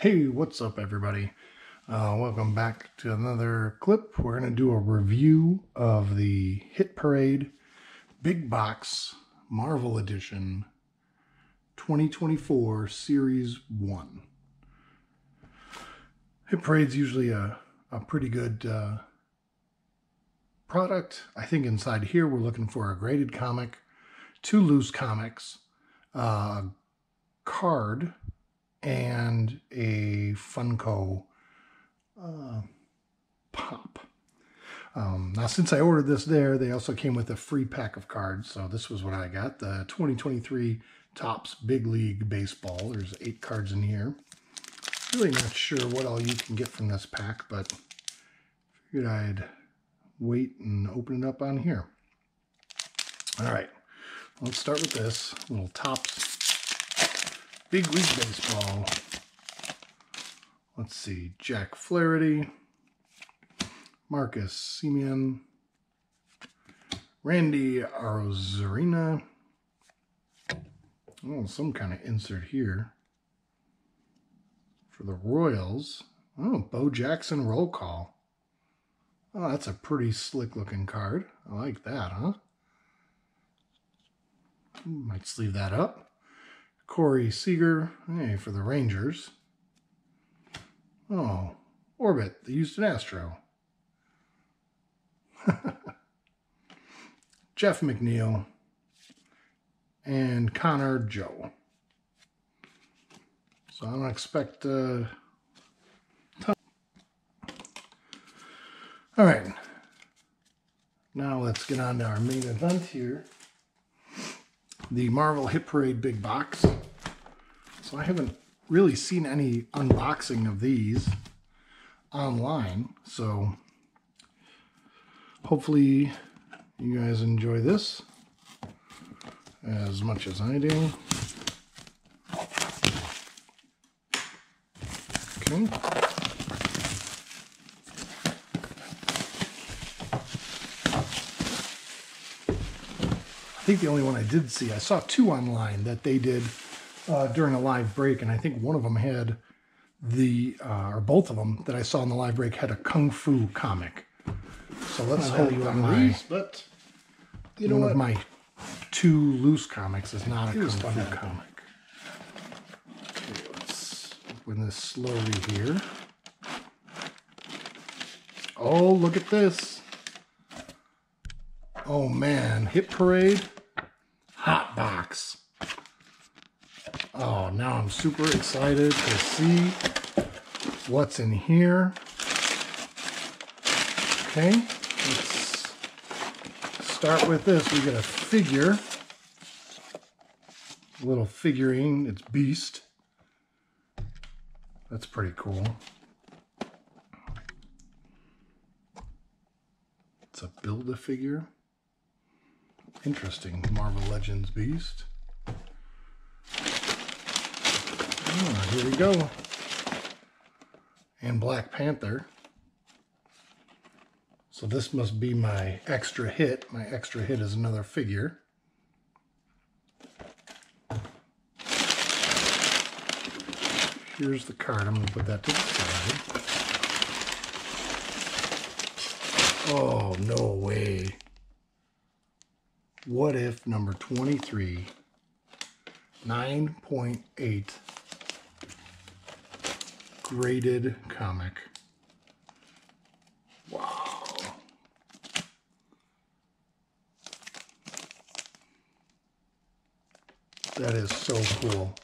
Hey, what's up, everybody? Uh, welcome back to another clip. We're going to do a review of the Hit Parade Big Box Marvel Edition 2024 Series 1. Hit Parade's usually a, a pretty good uh, product. I think inside here we're looking for a graded comic, two loose comics, uh, card, and a Funko uh, pop. Um, now, since I ordered this there, they also came with a free pack of cards. So this was what I got, the 2023 Topps Big League Baseball. There's eight cards in here. Really not sure what all you can get from this pack, but figured I'd wait and open it up on here. All right, let's start with this little Topps Big League Baseball. Let's see, Jack Flaherty, Marcus Semien, Randy Arozarena. Oh, some kind of insert here. For the Royals, oh, Bo Jackson roll call. Oh, that's a pretty slick looking card. I like that, huh? Might sleeve that up. Corey Seager, hey, for the Rangers. Oh, Orbit, the Houston Astro. Jeff McNeil and Connor Joe. So I don't expect uh, All right. Now let's get on to our main event here the Marvel Hit Parade Big Box. So I haven't really seen any unboxing of these online. So hopefully you guys enjoy this as much as I do. Okay. Think the only one I did see, I saw two online that they did uh, during a live break, and I think one of them had the, uh, or both of them that I saw in the live break had a Kung Fu comic. So let's hope you on my, these, but you know one what? of my two loose comics is not a Kung Fu comic. Okay, let's open this slowly here. Oh, look at this. Oh man, Hit Parade Hot Box. Oh, now I'm super excited to see what's in here. Okay, let's start with this. We get a figure, a little figurine. It's Beast. That's pretty cool. It's a Build-A-Figure. Interesting. Marvel Legends Beast. Oh, here we go. And Black Panther. So this must be my extra hit. My extra hit is another figure. Here's the card. I'm going to put that to the side. Oh, no way. What if number 23, 9.8 graded comic. Wow. That is so cool.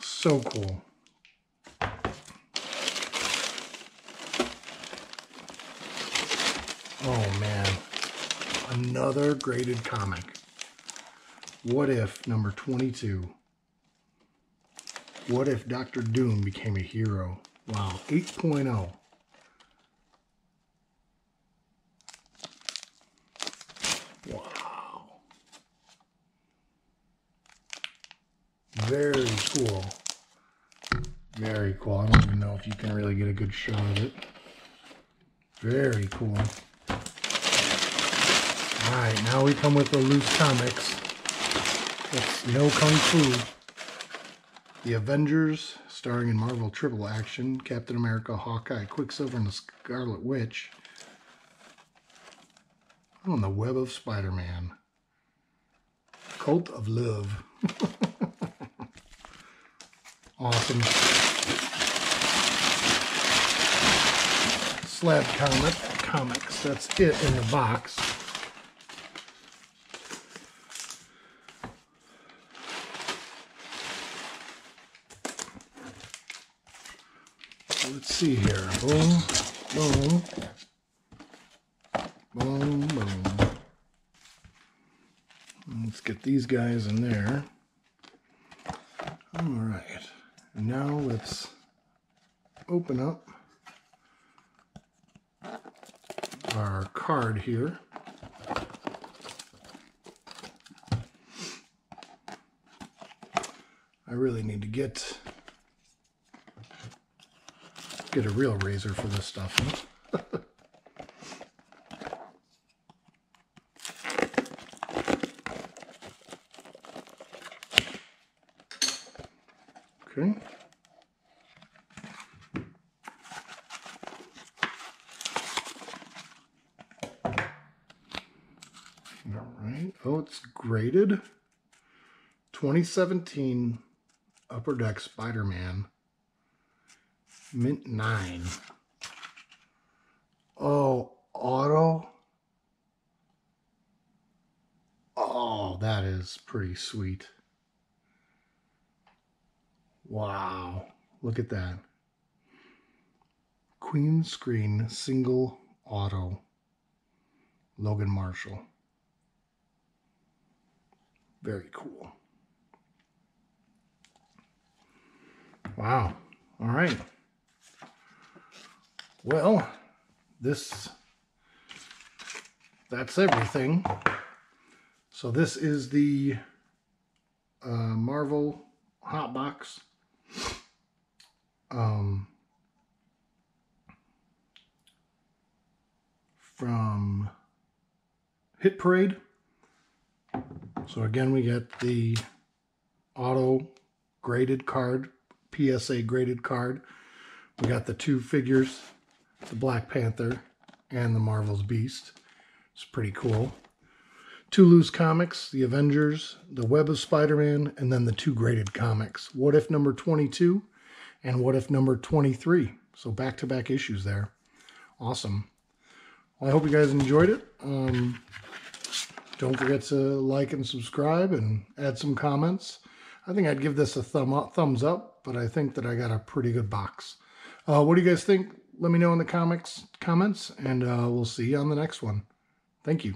So cool. Oh man, another graded comic. What if number 22? What if Doctor Doom became a hero? Wow, 8.0. Wow. Very cool. Very cool. I don't even know if you can really get a good shot of it. Very cool. Alright, now we come with the loose comics. It's No Kung Fu. The Avengers, starring in Marvel Triple Action, Captain America, Hawkeye, Quicksilver, and the Scarlet Witch. On the Web of Spider-Man. Cult of Love. awesome. Slab comic comics. That's it in the box. Let's see here. Boom, boom, boom, boom. Let's get these guys in there. All right. Now let's open up our card here. I really need to get get a real razor for this stuff. okay. All right. Oh, it's graded. 2017 Upper Deck Spider-Man. Mint 9. Oh, auto. Oh, that is pretty sweet. Wow. Look at that. Queen screen single auto. Logan Marshall. Very cool. Wow. All right. Well, this, that's everything. So this is the uh, Marvel Hot Box. Um, from Hit Parade. So again, we get the auto graded card, PSA graded card. We got the two figures, the Black Panther and the Marvel's Beast. It's pretty cool. Two loose comics, the Avengers, the Web of Spider-Man, and then the two graded comics. What If number 22 and What If number 23. So back-to-back -back issues there. Awesome. Well, I hope you guys enjoyed it. Um, don't forget to like and subscribe and add some comments. I think I'd give this a thumb up, thumbs up, but I think that I got a pretty good box. Uh, what do you guys think? Let me know in the comics comments, and uh, we'll see you on the next one. Thank you.